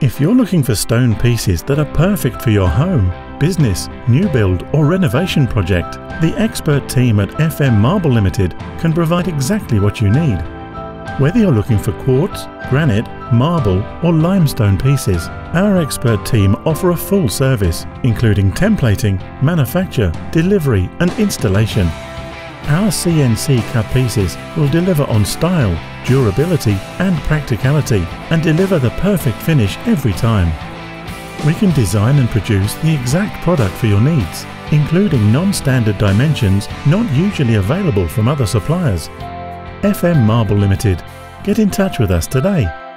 If you're looking for stone pieces that are perfect for your home, business, new build or renovation project, the expert team at FM Marble Limited can provide exactly what you need. Whether you're looking for quartz, granite, marble or limestone pieces, our expert team offer a full service, including templating, manufacture, delivery and installation. Our CNC cut pieces will deliver on style, durability and practicality and deliver the perfect finish every time. We can design and produce the exact product for your needs, including non-standard dimensions not usually available from other suppliers. FM Marble Limited. Get in touch with us today.